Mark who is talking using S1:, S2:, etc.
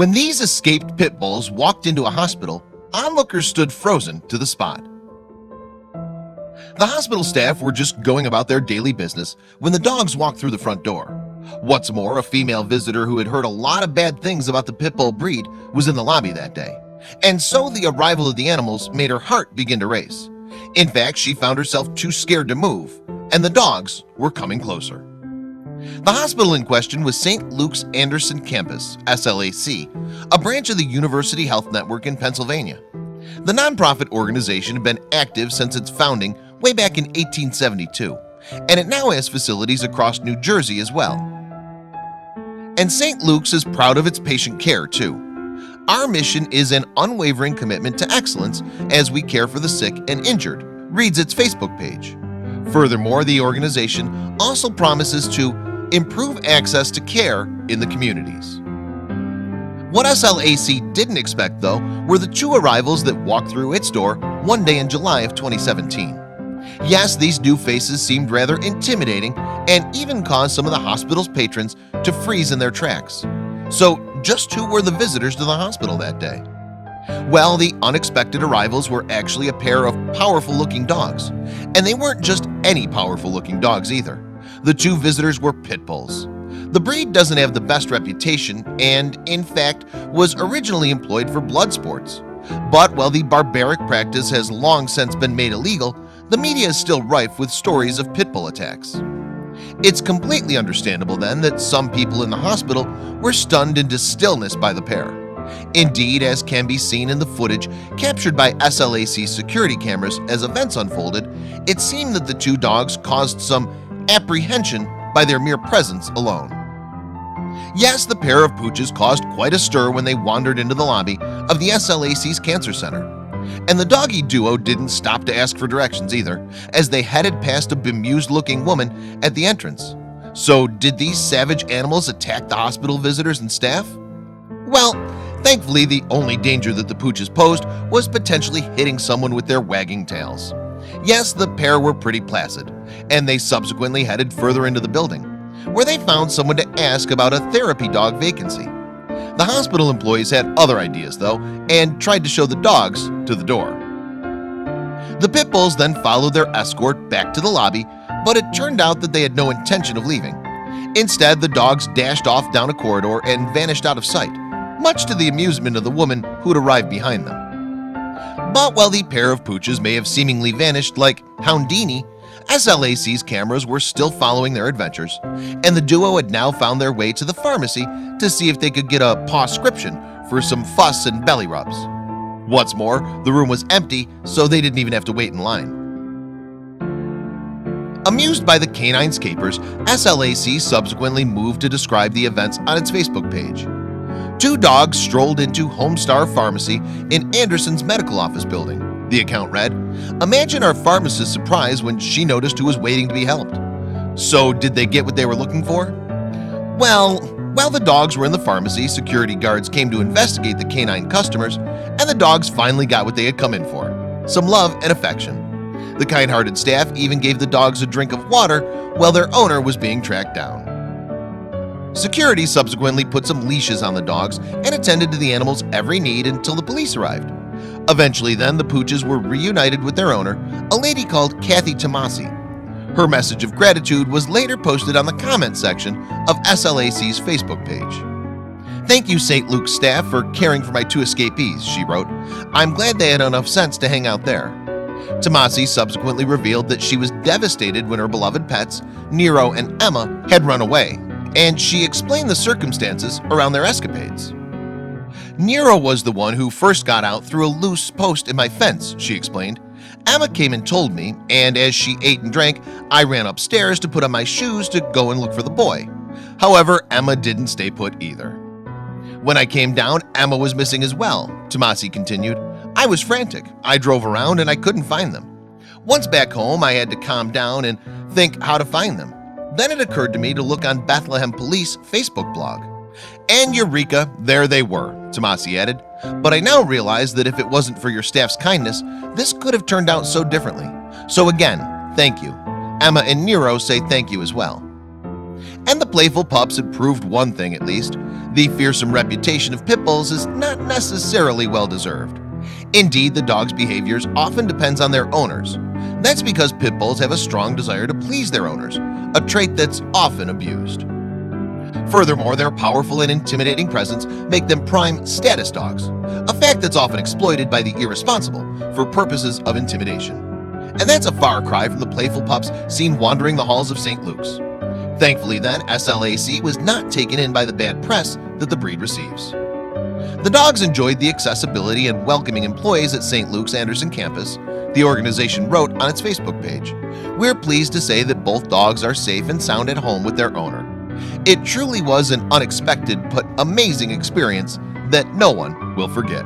S1: When these escaped pit bulls walked into a hospital, onlookers stood frozen to the spot. The hospital staff were just going about their daily business when the dogs walked through the front door. What's more, a female visitor who had heard a lot of bad things about the pit bull breed was in the lobby that day. And so the arrival of the animals made her heart begin to race. In fact, she found herself too scared to move, and the dogs were coming closer. The hospital in question was St. Luke's Anderson Campus, SLAC, a branch of the University Health Network in Pennsylvania. The nonprofit organization had been active since its founding way back in 1872, and it now has facilities across New Jersey as well. And St. Luke's is proud of its patient care too. Our mission is an unwavering commitment to excellence as we care for the sick and injured, reads its Facebook page. Furthermore, the organization also promises to improve access to care in the communities. What SLAC didn't expect, though, were the two arrivals that walked through its door one day in July of 2017. Yes, these new faces seemed rather intimidating and even caused some of the hospital's patrons to freeze in their tracks. So just who were the visitors to the hospital that day? Well, the unexpected arrivals were actually a pair of powerful-looking dogs, and they weren't just any powerful-looking dogs either. The two visitors were pit bulls. The breed doesn't have the best reputation and, in fact, was originally employed for blood sports. But while the barbaric practice has long since been made illegal, the media is still rife with stories of pit bull attacks. It's completely understandable then that some people in the hospital were stunned into stillness by the pair. Indeed, as can be seen in the footage captured by SLAC security cameras as events unfolded, it seemed that the two dogs caused some apprehension by their mere presence alone. Yes, the pair of pooches caused quite a stir when they wandered into the lobby of the SLAC's Cancer Center. And the doggy duo didn't stop to ask for directions either, as they headed past a bemused-looking woman at the entrance. So did these savage animals attack the hospital visitors and staff? Well, thankfully the only danger that the pooches posed was potentially hitting someone with their wagging tails. Yes, the pair were pretty placid, and they subsequently headed further into the building, where they found someone to ask about a therapy dog vacancy. The hospital employees had other ideas, though, and tried to show the dogs to the door. The pit bulls then followed their escort back to the lobby, but it turned out that they had no intention of leaving. Instead, the dogs dashed off down a corridor and vanished out of sight, much to the amusement of the woman who had arrived behind them. But while the pair of pooches may have seemingly vanished like Houndini SLAC's cameras were still following their adventures, and the duo had now found their way to the pharmacy to see if they could get a prescription for some fuss and belly rubs. What's more, the room was empty, so they didn't even have to wait in line. Amused by the canine capers, SLAC subsequently moved to describe the events on its Facebook page. Two dogs strolled into Homestar Pharmacy in Anderson's medical office building. The account read, Imagine our pharmacist's surprise when she noticed who was waiting to be helped. So did they get what they were looking for? Well, while the dogs were in the pharmacy, security guards came to investigate the canine customers, and the dogs finally got what they had come in for some love and affection. The kind-hearted staff even gave the dogs a drink of water while their owner was being tracked down. Security subsequently put some leashes on the dogs and attended to the animals' every need until the police arrived. Eventually then, the pooches were reunited with their owner, a lady called Kathy Tomasi. Her message of gratitude was later posted on the comment section of SLAC's Facebook page. Thank you St. Luke's staff for caring for my two escapees, she wrote. I'm glad they had enough sense to hang out there. Tomasi subsequently revealed that she was devastated when her beloved pets, Nero and Emma, had run away and she explained the circumstances around their escapades. Nero was the one who first got out through a loose post in my fence, she explained. Emma came and told me, and as she ate and drank, I ran upstairs to put on my shoes to go and look for the boy. However, Emma didn't stay put either. When I came down, Emma was missing as well, Tomasi continued. I was frantic. I drove around and I couldn't find them. Once back home, I had to calm down and think how to find them. Then it occurred to me to look on Bethlehem Police Facebook blog. And eureka, there they were, Tomasi added. But I now realize that if it wasn't for your staff's kindness, this could have turned out so differently. So again, thank you. Emma and Nero say thank you as well. And the playful pups had proved one thing at least. The fearsome reputation of pit bulls is not necessarily well-deserved. Indeed, the dog's behaviors often depends on their owners. That's because pit bulls have a strong desire to please their owners, a trait that's often abused. Furthermore, their powerful and intimidating presence make them prime status dogs, a fact that's often exploited by the irresponsible for purposes of intimidation. And that's a far cry from the playful pups seen wandering the halls of St. Luke's. Thankfully then, SLAC was not taken in by the bad press that the breed receives. The dogs enjoyed the accessibility and welcoming employees at St. Luke's Anderson campus, the organization wrote on its Facebook page. We're pleased to say that both dogs are safe and sound at home with their owner. It truly was an unexpected but amazing experience that no one will forget.